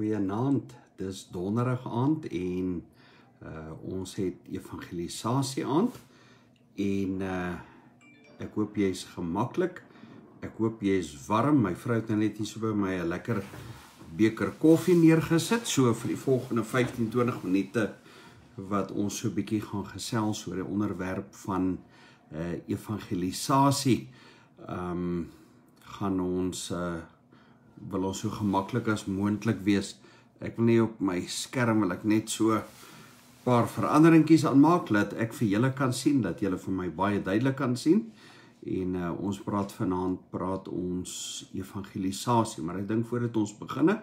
Goeienaand. Dis donderdag aand en uh ons het evangelisasie aand en uh ek hoop jy's gemaklik. Ek hoop jy's warm. My vrou het nou net hier so by my 'n lekker beker koffie neergesit so vir die volgende 15-20 minute wat ons so 'n bietjie gaan gesels oor die onderwerp van uh evangelisasie. Um gaan ons uh wil ons so gemaklik as moontlik wees. Ek wil nie op my skerm wil ek net so paar veranderingkies aanmaak dat ek vir julle kan sien dat julle vir my baie duidelik kan sien. En uh, ons praat vanaand praat ons evangelisasie, maar ek dink voordat ons begin,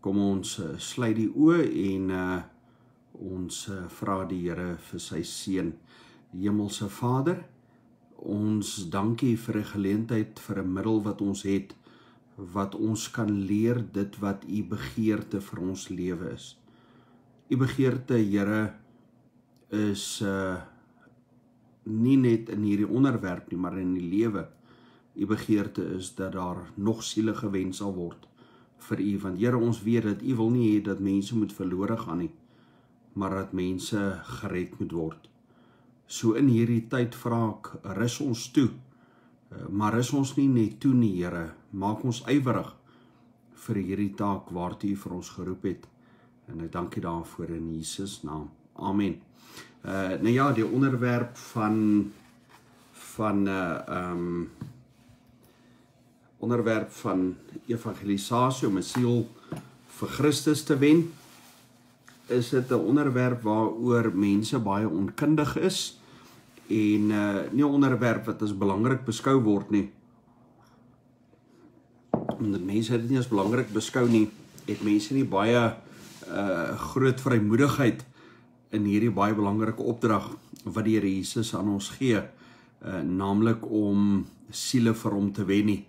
kom ons uh, sluit die oë en uh, ons uh, vra die Here vir sy seën. Hemelse Vader, ons dankie vir 'n geleentheid vir 'n middel wat ons het wat ons kan leer dit wat u begeerte vir ons lewe is. U begeerte, Here, is uh nie net in hierdie onderwerp nie, maar in die lewe. U begeerte is dat daar nog siele gewen sal word vir u, want Here, ons weet dat u wil nie hê dat mense moet verlore gaan nie, maar dat mense gered moet word. So in hierdie tyd vra ek, rus ons toe Eh, maar is ons nie net toe nie, Here, maak ons ywerig vir hierdie taak waartoe U vir ons geroep het. En ek dank U daarvoor in Jesus naam. Amen. Uh nou ja, die onderwerp van van uh um onderwerp van evangelisasie om 'n siel vir Christus te wen is dit 'n onderwerp waaroor mense baie onkundig is en uh nie 'n onderwerp wat as belangrik beskou word nie. Mense dit nie as belangrik beskou nie, het mense nie baie uh groot vrymoedigheid in hierdie baie belangrike opdrag wat die Here Jesus aan ons gee, uh naamlik om siele vir hom te wen nie.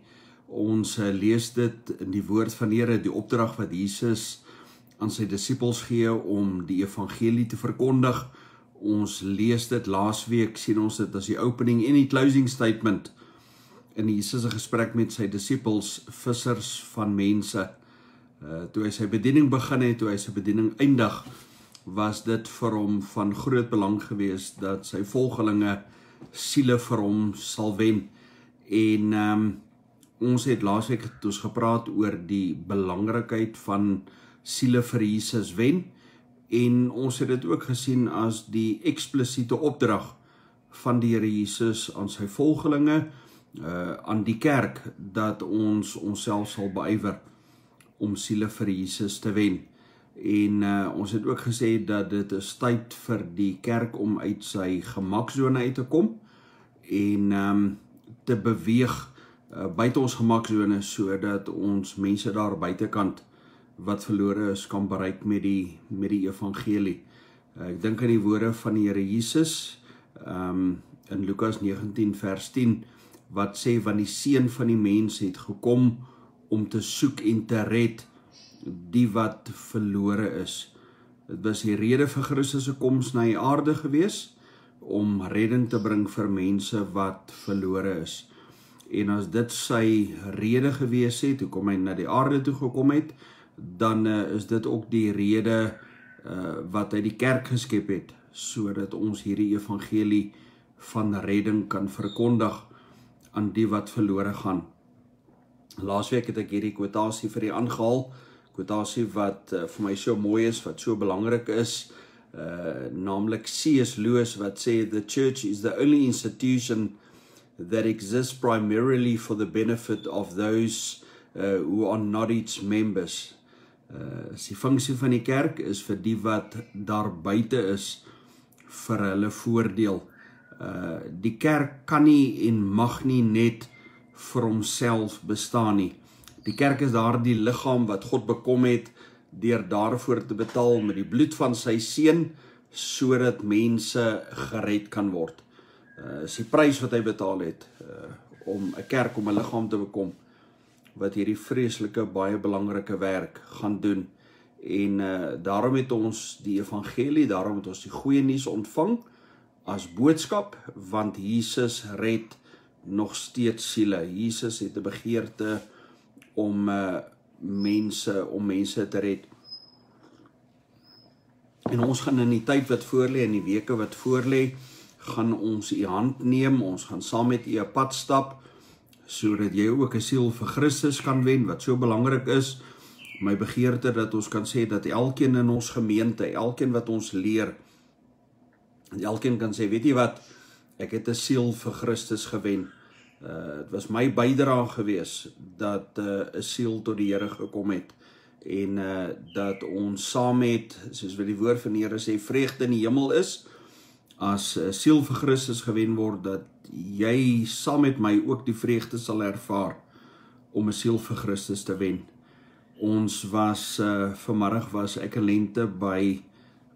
Ons uh, lees dit in die woord van die Here, die opdrag wat Jesus aan sy disippels gee om die evangelie te verkondig Ons lees dit laasweek sien ons dit as die opening en die closing statement in Jesus se gesprek met sy disippels vissers van mense. Uh toe hy sy bediening begin het, toe hy sy bediening eindig, was dit vir hom van groot belang geweest dat sy volgelinge siele vir hom sal wen. En ehm um, ons het laasweek het ons gepraat oor die belangrikheid van siele vir Jesus wen en ons het dit ook gesien as die eksplisiete opdrag van die Here Jesus aan sy volgelinge uh aan die kerk dat ons onsself sal beywer om siele vir Jesus te wen. En uh ons het ook gesê dat dit is tyd vir die kerk om uit sy gemaksone uit te kom en um te beweeg uh, buite ons gemaksone sodat ons mense daar buitekant wat verlore is kan bereik met die met die evangelie. Ek dink aan die woorde van die Here Jesus um in Lukas 19 vers 10 wat sê van die seun van die mens het gekom om te soek en te red die wat verlore is. Dit was die rede vir Christus se koms na die aarde gewees om redding te bring vir mense wat verlore is. En as dit sy rede gewees het hoekom hy na die aarde toe gekom het, dan uh, is dit ook die rede uh, wat hy die kerk geskep het sodat ons hierdie evangelie van redding kan verkondig aan die wat verlore gaan. Laasweek het ek hierdie kwotasie vir u aangehaal, kwotasie wat uh, vir my so mooi is, wat so belangrik is, uh naamlik C.S. Lewis wat sê the church is the only institution that exists primarily for the benefit of those uh, who are not its members uh die funksie van die kerk is vir die wat daar buite is vir hulle voordeel. Uh die kerk kan nie en mag nie net vir homself bestaan nie. Die kerk is daardie liggaam wat God bekom het deur daarvoor te betaal met die bloed van sy seun sodat mense gered kan word. Uh is die prys wat hy betaal het uh om 'n kerk om 'n liggaam te bekom wat hierdie vreeslike baie belangrike werk gaan doen. En uh daarom het ons die evangelie, daarom het ons die goeie nuus ontvang as boodskap want Jesus red nog steeds siele. Jesus het 'n begeerte om uh mense om mense te red. En ons gaan in die tyd wat voorlê en die weke wat voorlê, gaan ons u hand neem, ons gaan saam met u 'n pad stap sodat jy ook 'n siel vir Christus kan wen wat so belangrik is. My begeerte dat ons kan sê dat elkeen in ons gemeente, elkeen wat ons leer, elkeen kan sê, weet jy wat, ek het 'n siel vir Christus gewen. Uh dit was my bydrae gewees dat 'n uh, siel tot die Here gekom het en uh dat ons saam met soos wat die woord van die Here sê vreugde in die hemel is as 'n siel vir Christus gewen word dat jy saam met my ook die vreugde sal ervaar om 'n siel vir Christus te wen. Ons was uh vanmiddag was ek 'n lente by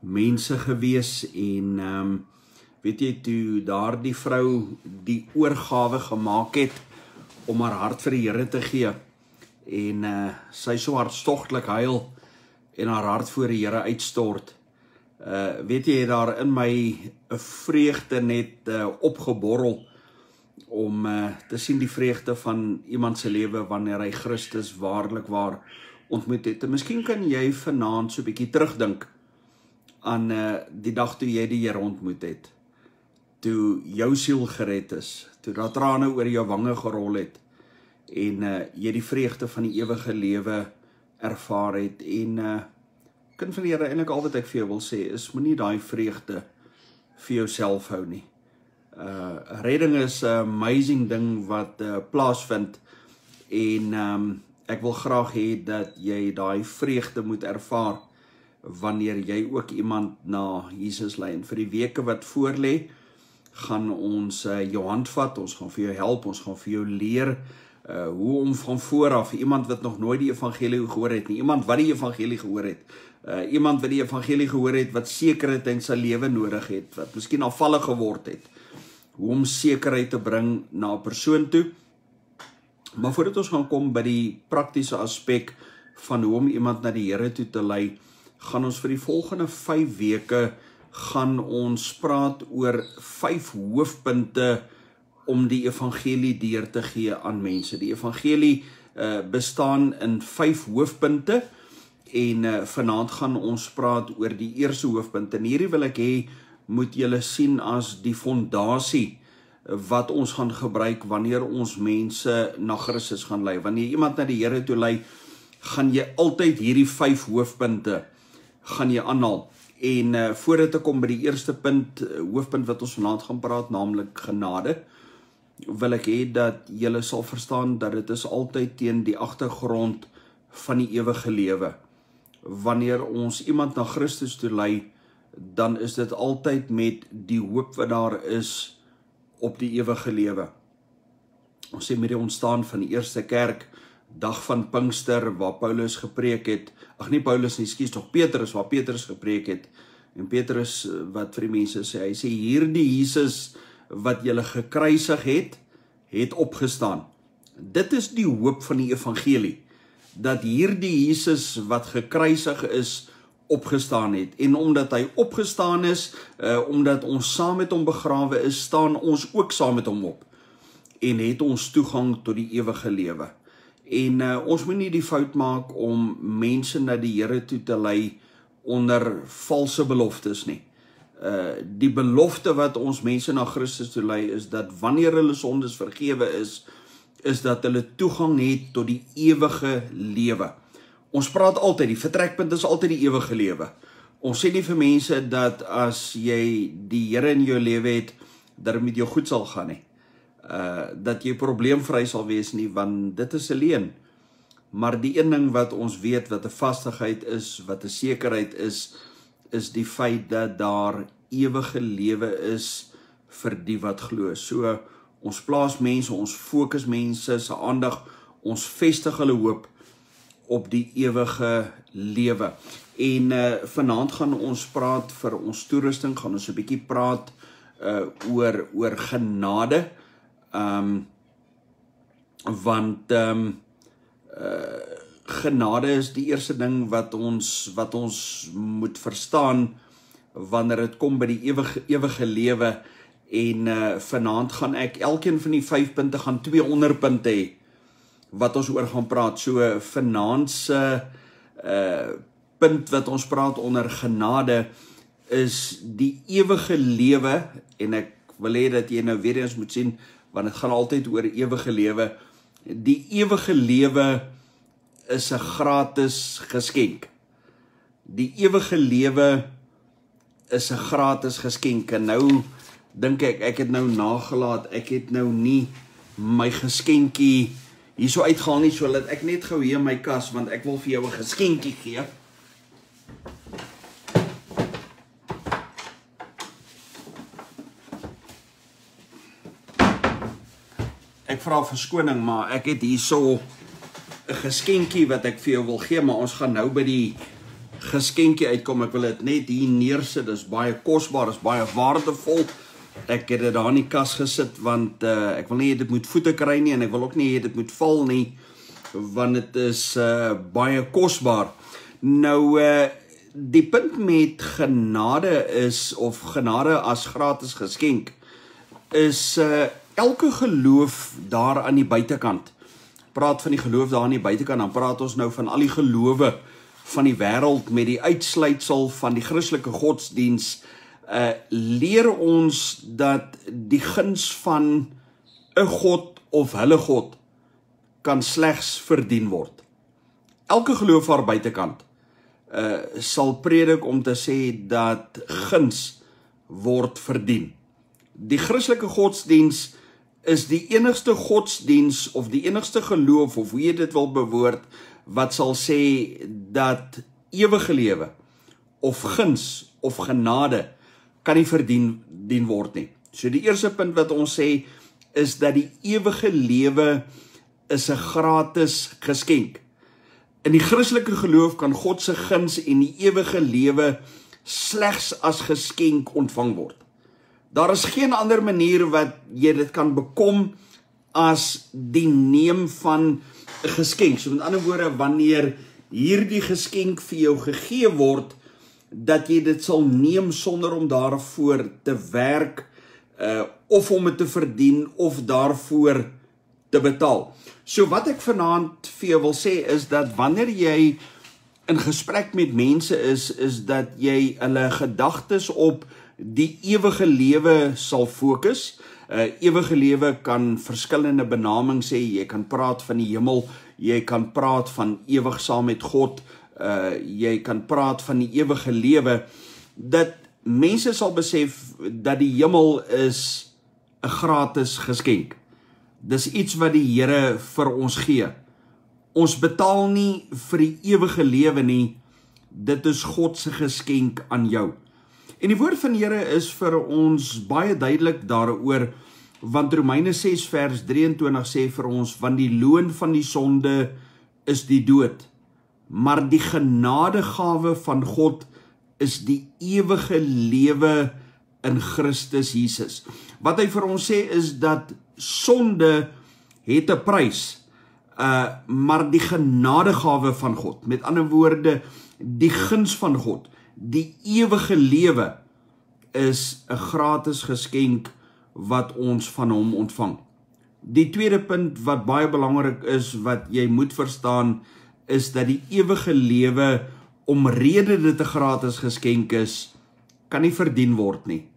mense gewees en ehm um, weet jy toe daardie vrou die oorgawe gemaak het om haar hart vir die Here te gee en uh sy so hartstogtelik huil en haar hart voor die Here uitstort. Uh weet jy daar in my 'n vreugde net uh opgeborrel om uh te sien die vreugde van iemand se lewe wanneer hy Christus waarlik waar ontmoet het. En miskien kan jy vanaand so 'n bietjie terugdink aan uh die dag toe jy die Here ontmoet het. Toe jou siel gered is, toe daar trane oor jou wange gerol het en uh jy die vreugde van die ewige lewe ervaar het en uh kind van die Here eintlik al wat ek vir jou wil sê is moenie daai vreugde vir jouself hou nie. Uh redding is 'n amazing ding wat uh plaasvind en um ek wil graag hê dat jy daai vreugde moet ervaar wanneer jy ook iemand na Jesus lei en vir die weke wat voorlê gaan ons uh, jou hand vat ons gaan vir jou help ons gaan vir jou leer uh hoe om van voor af iemand wat nog nooit die evangelie gehoor het nie, iemand wat die evangelie gehoor het, uh iemand wat die evangelie gehoor het wat sekerheid in sy lewe nodig het, wat miskien afvallig geword het, hoe om sekerheid te bring na 'n persoon toe. Maar voordat ons gaan kom by die praktiese aspek van hoe om iemand na die Here toe te lei, gaan ons vir die volgende 5 weke gaan ons praat oor 5 hoofpunte om die evangelie deur te gee aan mense. Die evangelie uh bestaan in 5 hoofpunte en uh vanaand gaan ons praat oor die eerste hoofpunt. En hierdie wil ek hê moet julle sien as die fondasie wat ons gaan gebruik wanneer ons mense na Christus gaan lei. Wanneer iemand na die Here toe lei, gaan jy altyd hierdie 5 hoofpunte gaan jy aanhaal. En uh voordat ek kom by die eerste punt, hoofpunt wat ons vanaand gaan praat, naamlik genade. Uh wil ek hê dat julle sal verstaan dat dit is altyd teen die agtergrond van die ewige lewe. Wanneer ons iemand na Christus toe lei, dan is dit altyd met die hoop wat daar is op die ewige lewe. Ons sê met die ontstaan van die eerste kerk, dag van Pinkster waar Paulus gepreek het. Ag nee Paulus nie, skuis tog Petrus waar Petrus gepreek het. En Petrus wat vir die mense sê, hy sê hierdie Jesus wat julle gekruisig het, het opgestaan. Dit is die hoop van die evangelie dat hierdie Jesus wat gekruisig is opgestaan het en omdat hy opgestaan is, uh omdat ons saam met hom begrawe is, staan ons ook saam met hom op en het ons toegang tot die ewige lewe. En uh ons moenie die fout maak om mense na die Here toe te lei onder valse beloftes nie. Uh, die belofte wat ons mense na Christus toe lei is dat wanneer hulle sondes vergewe is, is dat hulle toegang het tot die ewige lewe. Ons praat altyd die vertrekpunt is altyd die ewige lewe. Ons sê nie vir mense dat as jy die Here in jou lewe het, dat dit met jou goed sal gaan nie. Uh dat jy probleemvry sal wees nie, want dit is 'n leuen. Maar die een ding wat ons weet wat 'n vastigheid is, wat 'n sekerheid is, is die feit dat daar ewige lewe is vir die wat glo. So ons plaas mense, ons fokus mense se aandag, ons vestig hulle hoop op die ewige lewe. En uh vanaand gaan ons praat vir ons toerusting, gaan ons 'n bietjie praat uh oor oor genade. Um want um uh genade is die eerste ding wat ons wat ons moet verstaan wanneer dit kom by die ewige ewige lewe en uh vanaand gaan ek elkeen van die 5 punte gaan twee onderpunte hê wat ons oor gaan praat. So vanaand se uh punt wat ons praat onder genade is die ewige lewe en ek wil hê dat jy nou weer eens moet sien want dit gaan altyd oor ewige lewe. Die ewige lewe is 'n gratis geskenk. Die ewige lewe is 'n gratis geskenk. En nou dink ek ek het nou nagelaat. Ek het nou nie my geskenkie hierso uitgehaal nie so dat ek net gou hier in my kas want ek wil vir jou 'n geskenkie gee. Vra verskoning, maar ek het hierso 'n geskenkie wat ek vir jou wil gee, maar ons gaan nou by die geskenkie uitkom. Ek wil dit net hier neersit. Dit is baie kosbaar, dit is baie waardevol. Ek het dit daar in die kas gesit want uh, ek wil nie dit moet voete kry nie en ek wil ook nie dit moet val nie want dit is uh, baie kosbaar. Nou uh, die punt met genade is of genade as gratis geskenk is uh, elke geloof daar aan die buitekant praat van die geloof daar aan die buitekant, dan praat ons nou van al die gelowe van die wêreld met die uitsluitsel van die Christelike godsdiens uh leer ons dat die guns van 'n god of hulle god kan slegs verdien word. Elke geloof daar buitekant uh sal predik om te sê dat guns word verdien. Die Christelike godsdiens is die enigste godsdiens of die enigste geloof of hoe jy dit wil bewoord wat sal sê dat ewige lewe of guns of genade kan nie verdien dien word nie. So die eerste punt wat ons sê is dat die ewige lewe is 'n gratis geskenk. In die Christelike geloof kan God se guns en die ewige lewe slegs as geskenk ontvang word. Daar is geen ander manier wat jy dit kan bekom as die neem van 'n geskenk. So met ander woorde, wanneer hierdie geskenk vir jou gegee word, dat jy dit sal neem sonder om daarvoor te werk uh of om dit te verdien of daarvoor te betaal. So wat ek vanaand vir jou wil sê is dat wanneer jy in gesprek met mense is, is dat jy hulle gedagtes op die ewige lewe sal fokus. Uh ewige lewe kan verskillende benamings hê. Jy kan praat van die hemel, jy kan praat van ewig saam met God. Uh jy kan praat van die ewige lewe dat mense sal besef dat die hemel is 'n gratis geskenk. Dis iets wat die Here vir ons gee. Ons betaal nie vir die ewige lewe nie. Dit is God se geskenk aan jou. En die woord van die Here is vir ons baie duidelik daaroor want Romeine 6 vers 23 sê vir ons want die loon van die sonde is die dood maar die genadegawe van God is die ewige lewe in Christus Jesus. Wat hy vir ons sê is dat sonde het 'n prys. Uh maar die genadegawe van God, met ander woorde, die guns van God die ewige lewe is 'n gratis geskenk wat ons van hom ontvang. Die tweede punt wat baie belangrik is wat jy moet verstaan is dat die ewige lewe omrede dit 'n gratis geskenk is, kan nie verdien word nie.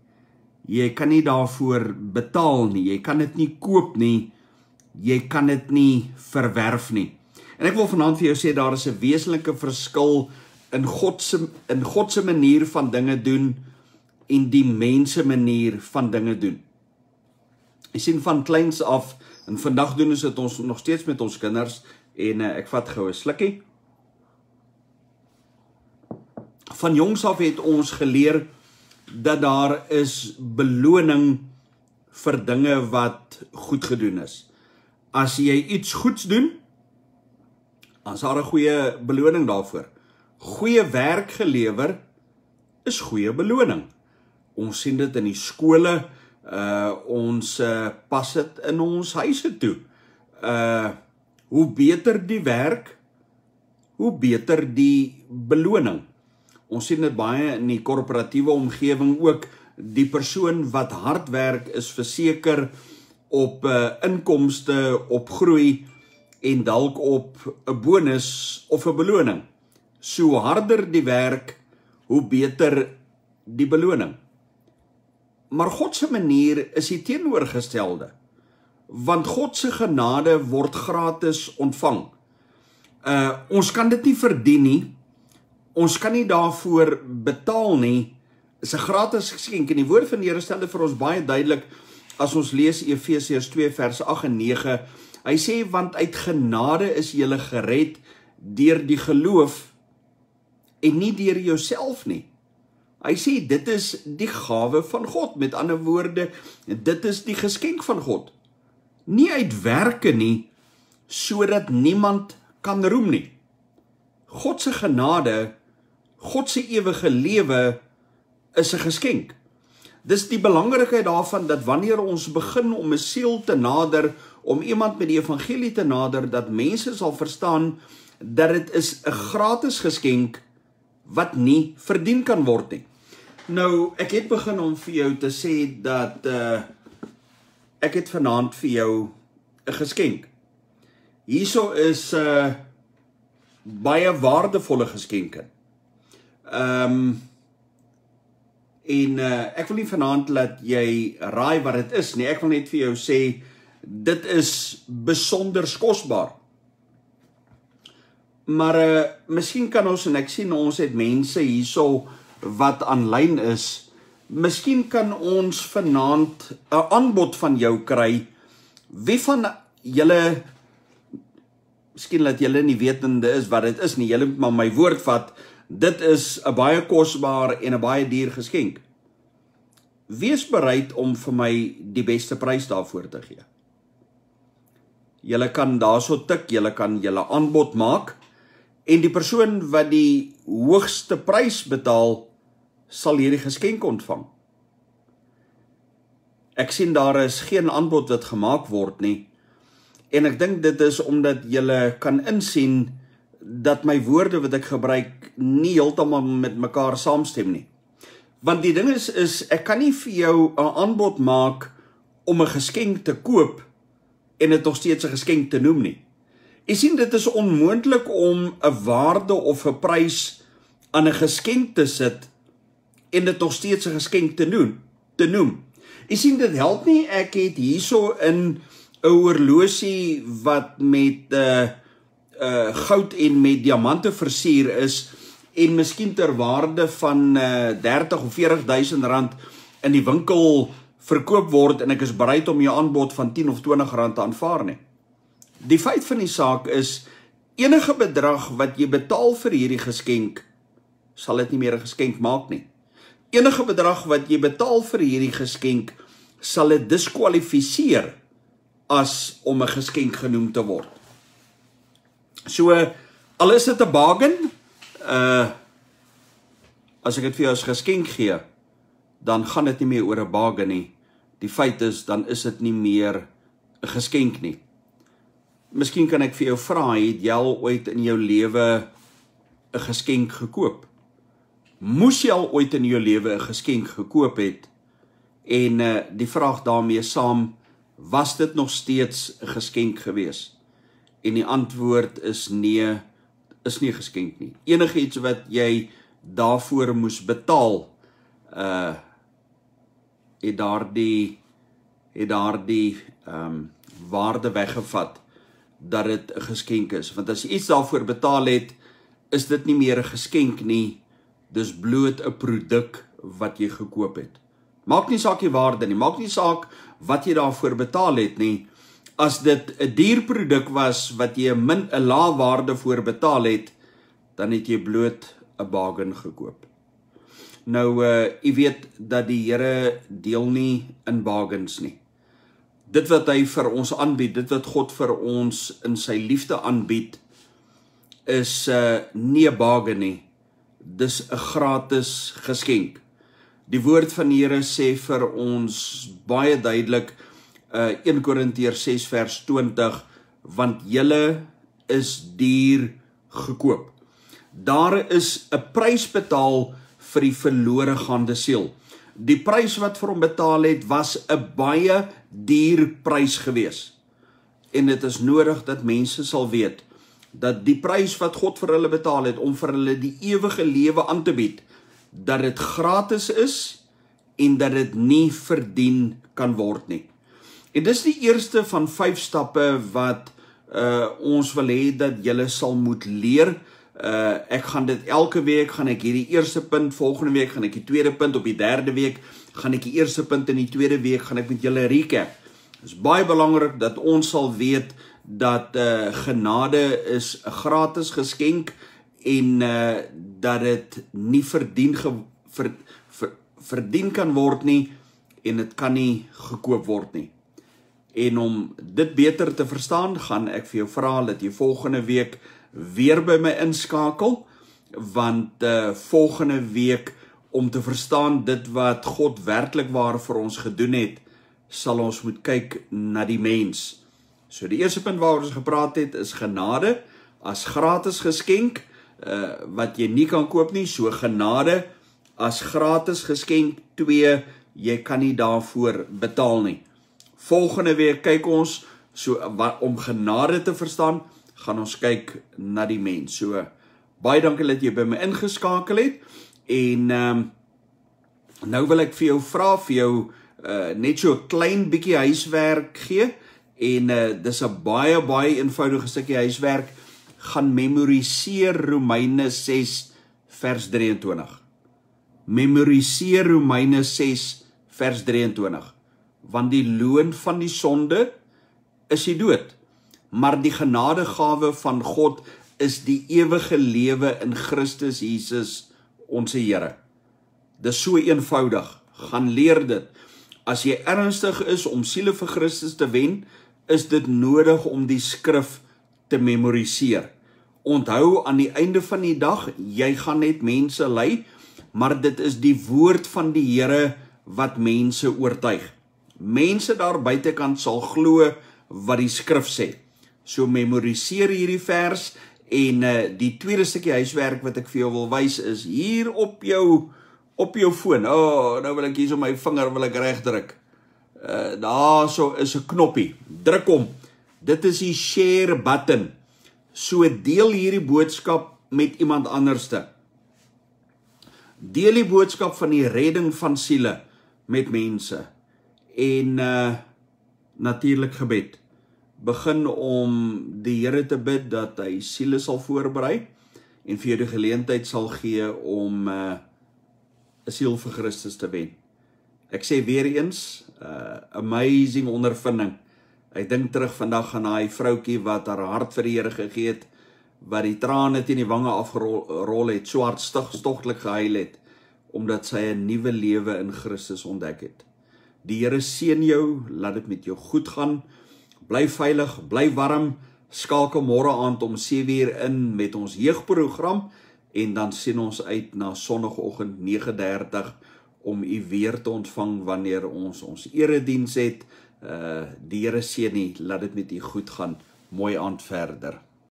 Jy kan nie daarvoor betaal nie. Jy kan dit nie koop nie. Jy kan dit nie verwerf nie. En ek wil vanaand vir jou sê daar is 'n wesenlike verskil in God se in God se manier van dinge doen en die mense manier van dinge doen. Jy sien van kleins af en vandag doen ons dit ons nog steeds met ons kinders en uh, ek vat gou 'n slukkie. Van jongs af het ons geleer dat daar is beloning vir dinge wat goed gedoen is. As jy iets goeds doen, dan is daar 'n goeie beloning daarvoor goeie werk gelewer is goeie beloning. Ons sien dit in die skole, uh ons uh, pas dit in ons huise toe. Uh hoe beter die werk, hoe beter die beloning. Ons sien dit baie in die korporatiewe omgewing ook. Die persoon wat hard werk is verseker op uh inkomste, op groei en dalk op 'n bonus of 'n beloning. So harder die werk, hoe beter die beloning. Maar God se manier is die teenoorgestelde. Want God se genade word gratis ontvang. Uh ons kan dit nie verdien nie. Ons kan nie daarvoor betaal nie. Is 'n gratis geskenk en die woord van die Here stel dit vir ons baie duidelik as ons lees Efesiërs 2 vers 8 en 9. Hy sê want uit genade is jy gered deur die geloof en nie deur jouself nie. Hy sê dit is die gawe van God. Met ander woorde, dit is die geskenk van God. Nie uit werke nie sodat niemand kan roem nie. God se genade, God se ewige lewe is 'n geskenk. Dis die belangrikheid daarvan dat wanneer ons begin om 'n siel te nader, om iemand met die evangelie te nader, dat mense sal verstaan dat dit is 'n gratis geskenk wat nie verdien kan word nie. Nou, ek het begin om vir jou te sê dat uh ek het vanaand vir jou 'n geskenk. Hierso is uh baie waardevolle geskenke. Ehm um, en uh ek wil nie vanaand laat jy raai wat dit is nie. Ek wil net vir jou sê dit is besonder kosbaar. Maar uh miskien kan ons en ek sien ons het mense hierso wat aanlyn is. Miskien kan ons vanaand 'n aanbod van jou kry. Wie van julle Miskien laat julle nie wetende is wat dit is nie. Julle moet maar my woord vat. Dit is 'n baie kosbaar en 'n baie duur geskenk. Wees bereid om vir my die beste prys daarvoor te gee. Julle kan daarso tik, julle kan julle aanbod maak en die persoon wat die hoogste prys betaal sal hierdie geskenk ontvang. Ek sien daar is geen aanbod wat gemaak word nie. En ek dink dit is omdat jy kan insien dat my woorde wat ek gebruik nie heeltemal met mekaar saamstem nie. Want die ding is is ek kan nie vir jou 'n aanbod maak om 'n geskenk te koop en dit nog steeds 'n geskenk te noem nie. Jy sien dit is onmoontlik om 'n waarde of 'n prys aan 'n geskenk te sit en dit nog steeds 'n geskenk te doen te noem. Jy sien dit help nie ek het hierso in 'n horlosie wat met 'n uh, eh, uh eh, goud en met diamante versier is en miskien ter waarde van uh 30 of 40000 rand in die winkel verkoop word en ek is bereid om jou aanbod van 10 of 20 rand te aanvaar nie. Die feit van die saak is enige bedrag wat jy betaal vir hierdie geskenk sal dit nie meer 'n geskenk maak nie enige bedrag wat jy betaal vir hierdie geskenk sal dit diskwalifiseer as om 'n geskenk genoem te word. So al is dit 'n bargain, uh as ek dit vir jou as geskenk gee, dan gaan dit nie meer oor 'n bargain nie. Die feit is dan is dit nie meer 'n geskenk nie. Miskien kan ek vir jou vra, het jy al ooit in jou lewe 'n geskenk gekoop? moes jy al ooit in jou lewe 'n geskenk gekoop het? En uh, die vraag daarmee saam was dit nog steeds 'n geskenk gewees? En die antwoord is nee is nie geskenk nie. Enigiets wat jy daarvoor moes betaal uh het daardie het daardie ehm um, waarde weggevat dat dit 'n geskenk is want as jy iets daarvoor betaal het is dit nie meer 'n geskenk nie dis bloot 'n produk wat jy gekoop het. Maak nie saak die waarde nie, maak nie saak wat jy daarvoor betaal het nie. As dit 'n duur produk was wat jy 'n min 'n lae waarde voor betaal het, dan het jy bloot 'n bargain gekoop. Nou uh jy weet dat die Here deel nie in bargains nie. Dit wat hy vir ons aanbied, dit wat God vir ons in sy liefde aanbied, is uh nie 'n bargain nie dis 'n gratis geskenk. Die woord van die Here sê vir ons baie duidelik uh 1 Korintiërs 6 vers 20 want julle is duur gekoop. Daar is 'n prys betaal vir die verlore gaande siel. Die prys wat vir hom betaal het was 'n baie duur prys gewees. En dit is nodig dat mense sal weet dat die prys wat God vir hulle betaal het om vir hulle die ewige lewe aan te bied, dat dit gratis is en dat dit nie verdien kan word nie. En dis die eerste van 5 stappe wat uh ons wil hê dat julle sal moet leer. Uh ek gaan dit elke week gaan ek hierdie eerste punt, volgende week gaan ek die tweede punt, op die derde week gaan ek die eerste punt in die tweede week gaan ek met julle recap. Dit is baie belangrik dat ons sal weet dat uh genade is 'n gratis geskenk en uh dat dit nie verdien ge, ver, ver, verdien kan word nie en dit kan nie gekoop word nie. En om dit beter te verstaan, gaan ek vir jou vra dat jy volgende week weer by my inskakel want uh volgende week om te verstaan dit wat God werklik waar vir ons gedoen het, sal ons moet kyk na die mens. So die eerste punt waaroor ons gepraat het is genade as gratis geskenk uh wat jy nie kan koop nie, so genade as gratis geskenk 2 jy kan nie daarvoor betaal nie. Volgende week kyk ons so wat om genade te verstaan, gaan ons kyk na die mens. So baie dankie dat jy by my ingeskakel het en ehm um, nou wil ek vir jou vra vir jou uh net so 'n klein bietjie huiswerk gee en uh dis 'n baie baie eenvoudige stukkie huiswerk gaan memoriseer Romeine 6 vers 23. Memoriseer Romeine 6 vers 23. Want die loon van die sonde is die dood, maar die genadegawe van God is die ewige lewe in Christus Jesus ons Here. Dis so eenvoudig. Gaan leer dit. As jy ernstig is om siele vir Christus te wen, is dit nodig om die skrif te memoriseer. Onthou aan die einde van die dag, jy gaan net mense lei, maar dit is die woord van die Here wat mense oortuig. Mense daar buitekant sal glo wat die skrif sê. So memoriseer hierdie vers en uh, die tweede stukkie huiswerk wat ek vir jou wil wys is hier op jou op jou foon. O, oh, nou wil ek hier so my vinger wil ek regdruk. Uh daarso is 'n knoppie. Druk hom. Dit is die share button. So deel hierdie boodskap met iemand anderste. Deel die boodskap van die redding van siele met mense. En uh natuurlik gebed. Begin om die Here te bid dat hy siele sal voorberei en vir jou die geleentheid sal gee om uh 'n siel vir Christus te wen. Ek sê weer eens, uh amazing ondervinding. Ek dink terug vandag aan daai vroutjie wat haar hart vir die Here gegee het, wat die trane teen die wange afgerol het, so hartstig stogtelik gehuil het omdat sy 'n nuwe lewe in Christus ontdek het. Die Here seën jou, laat dit met jou goed gaan. Bly veilig, bly warm. Skakel môre aand om 7uur in met ons jeugprogram en dan sien ons uit na sonoggend 9:30 om u weer te ontvang wanneer ons ons erediens het. Uh die Here seën u, laat dit met u goed gaan. Mooi aand verder.